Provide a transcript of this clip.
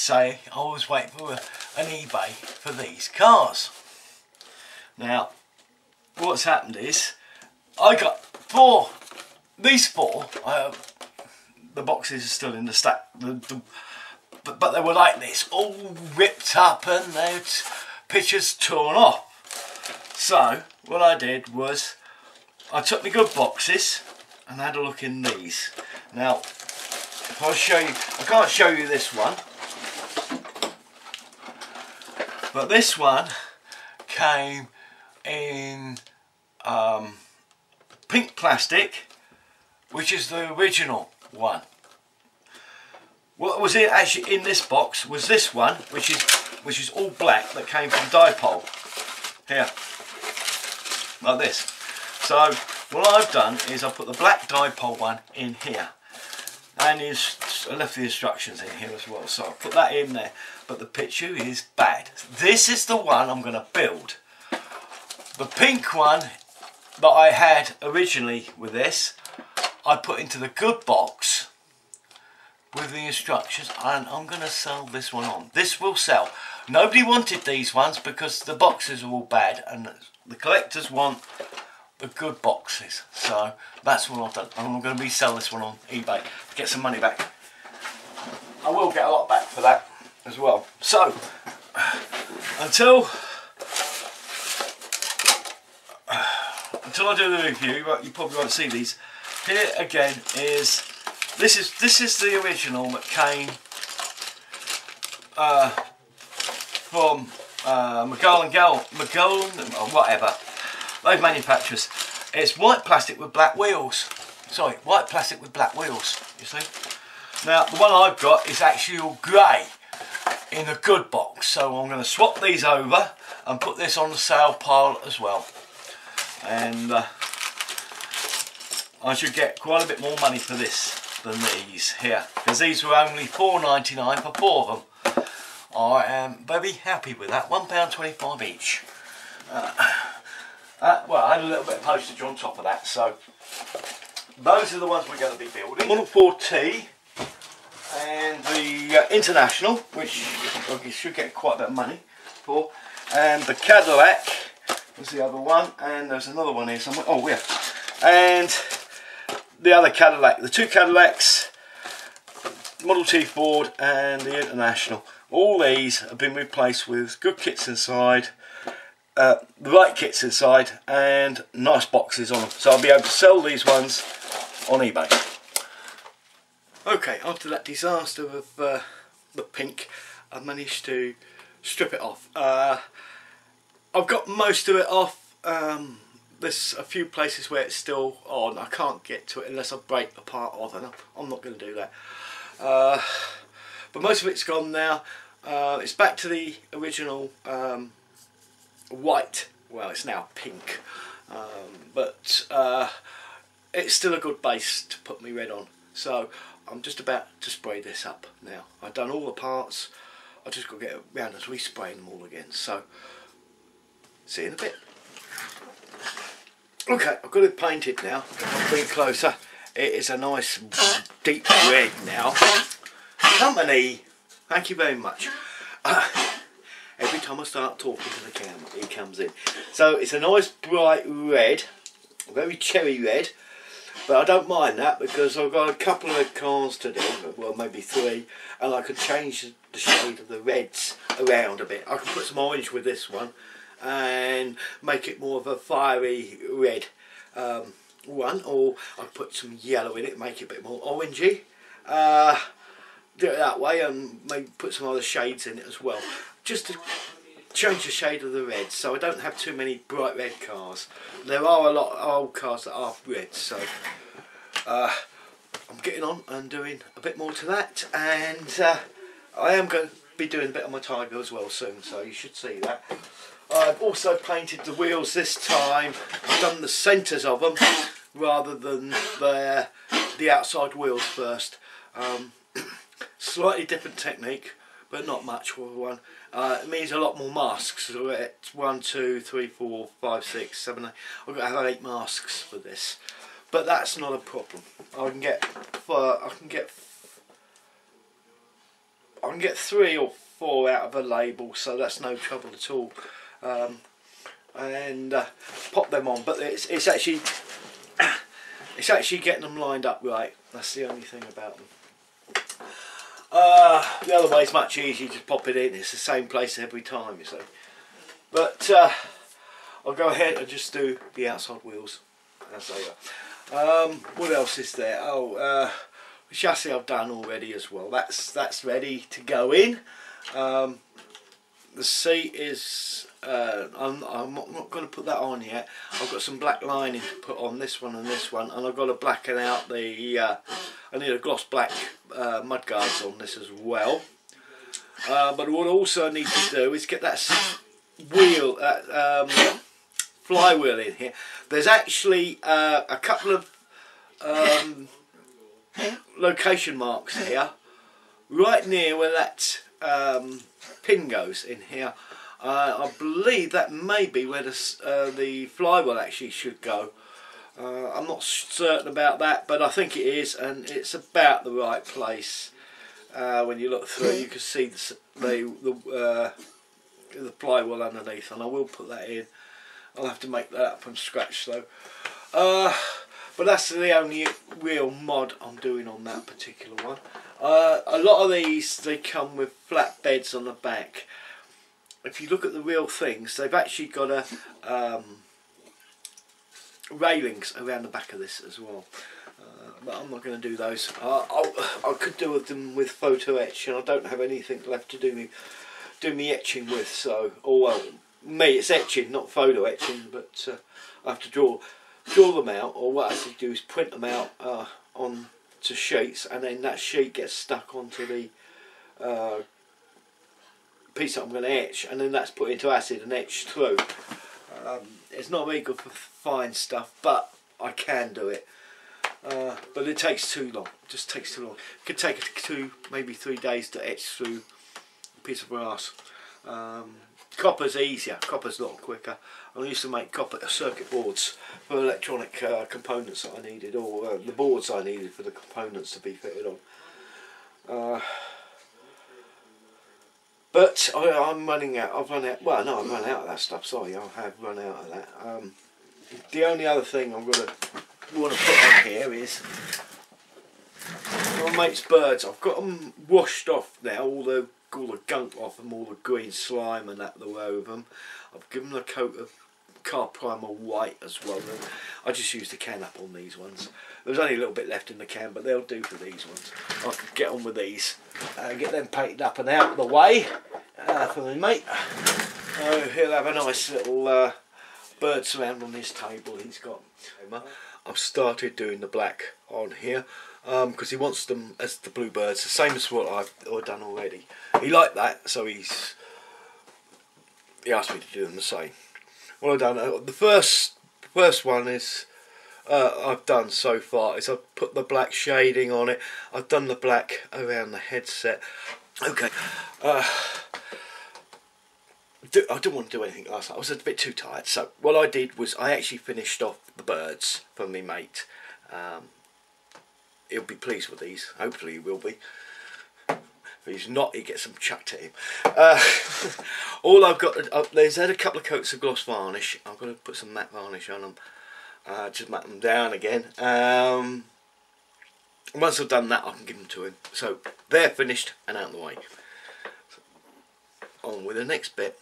say I was waiting for an eBay for these cars. Now, what's happened is I got four, these four, uh, the boxes are still in the stack, the, the, but, but they were like this, all ripped up and their pictures torn off. So, what I did was I took the good boxes and had a look in these. Now, if I show you, I can't show you this one, but this one came in um, pink plastic, which is the original one. What was it actually in this box was this one, which is which is all black that came from Dipole. Here, like this. So what I've done is I've put the black Dipole one in here and I left the instructions in here as well so I'll put that in there but the picture is bad this is the one I'm going to build the pink one that I had originally with this I put into the good box with the instructions and I'm going to sell this one on this will sell nobody wanted these ones because the boxes are all bad and the collectors want the good boxes. So that's what I've done. I'm going to resell this one on eBay to get some money back. I will get a lot back for that as well. So until until I do the review, you probably won't see these. Here again is this is this is the original that came uh, from uh, McGowan or whatever those manufacturers. It's white plastic with black wheels. Sorry, white plastic with black wheels, you see. Now, the one I've got is actually all grey in a good box. So I'm going to swap these over and put this on the sale pile as well. And uh, I should get quite a bit more money for this than these here. Because these were only $4.99 for four of them. I am very happy with that. £1.25 each. Uh, uh, well, I had a little bit of postage on top of that, so those are the ones we're going to be building. Model 4T and the uh, International, which you should get quite a bit of money for, and the Cadillac was the other one, and there's another one here somewhere. Oh, yeah, and the other Cadillac, the two Cadillacs, Model T Ford, and the International. All these have been replaced with good kits inside uh, the right kits inside and nice boxes on them. So I'll be able to sell these ones on eBay. Okay, after that disaster of uh, the pink, I managed to strip it off. Uh, I've got most of it off. Um, there's a few places where it's still on. I can't get to it unless I break a part of it. I'm not going to do that. Uh, but most of it's gone now. Uh, it's back to the original um, white. Well, it's now pink, um, but uh, it's still a good base to put me red on. So I'm just about to spray this up now. I've done all the parts. I just got to get around to respraying them all again. So see you in a bit. Okay, I've got it painted now. I'll bring it closer. It is a nice deep red now. Company, thank you very much. Uh, every time I start talking to the camera, he comes in. So it's a nice bright red, very cherry red, but I don't mind that because I've got a couple of cars to do, well maybe three, and I can change the shade of the reds around a bit. I can put some orange with this one and make it more of a fiery red um, one, or I put some yellow in it, make it a bit more orangey. Uh, do it that way and maybe put some other shades in it as well just to change the shade of the red so I don't have too many bright red cars. There are a lot of old cars that are red so uh, I'm getting on and doing a bit more to that and uh, I am going to be doing a bit on my Tiger as well soon so you should see that. I've also painted the wheels this time, I've done the centres of them rather than the, the outside wheels first. Um, slightly different technique but not much for one. Uh, it means a lot more masks. So it's one, two, three, four, five, six, seven, eight. I've got to have eight masks for this, but that's not a problem. I can get, uh, I can get I can get three or four out of a label, so that's no trouble at all. Um, and uh, pop them on, but it's it's actually it's actually getting them lined up right. That's the only thing about them. Uh, the other way is much easier. Just pop it in. It's the same place every time, you see. But uh, I'll go ahead and just do the outside wheels as they are. Um, what else is there? Oh, uh, chassis I've done already as well. That's that's ready to go in. Um, the seat is uh, I'm, I'm not, not going to put that on yet I've got some black lining to put on this one and this one and I've got to blacken out the uh, I need a gloss black uh, mud guards on this as well uh, but what I also need to do is get that wheel uh, um, flywheel in here there's actually uh, a couple of um, location marks here right near where that um, pin goes in here. Uh, I believe that may be where the, uh, the flywheel actually should go. Uh, I'm not certain about that, but I think it is, and it's about the right place. Uh, when you look through, you can see the the the, uh, the flywheel underneath, and I will put that in. I'll have to make that up from scratch though. Uh, but that's the only real mod I'm doing on that particular one. Uh, a lot of these they come with flat beds on the back. If you look at the real things, they've actually got a um, railings around the back of this as well. Uh, but I'm not going to do those. Uh, i could do them with photo etch, and I don't have anything left to do me do me etching with. So, or well, me it's etching, not photo etching, but uh, I have to draw draw them out, or what I have to do is print them out uh, on to sheets and then that sheet gets stuck onto the uh, piece that I'm going to etch and then that's put into acid and etched through. Um, it's not very good for fine stuff but I can do it. Uh, but it takes too long, it just takes too long. It could take two, maybe three days to etch through a piece of brass. Um, copper's easier, copper's a lot quicker. I used to make copper circuit boards for electronic uh, components that I needed, or uh, the boards I needed for the components to be fitted on. But I, am running out. I've run out. Well, no, I've run out of that stuff. Sorry, I have run out of that. Um, the only other thing I'm to want to put on here is my mate's birds. I've got them washed off now. All the all the gunk off them, all the green slime and that the way of them. I've given them a coat of car primer white as well. I just used the can up on these ones. There's only a little bit left in the can, but they'll do for these ones. I can get on with these and get them painted up and out of the way uh, for me mate. Oh, he'll have a nice little uh, bird surround on his table he's got. I've started doing the black on here because um, he wants them as the bluebirds, the same as what I've done already. He liked that, so he's he asked me to do them the same. What I've done, uh, the first first one is uh, I've done so far is I've put the black shading on it. I've done the black around the headset. Okay. Uh, do, I didn't want to do anything last night. I was a bit too tired. So what I did was I actually finished off the birds for me mate. Um, he'll be pleased with these. Hopefully he will be. He's not, he gets some chucked at him. Uh, all I've got, uh, there's had a couple of coats of gloss varnish. I'm going to put some matte varnish on them. Uh, just matte them down again. Um, once I've done that, I can give them to him. So they're finished and out of the way. So, on with the next bit.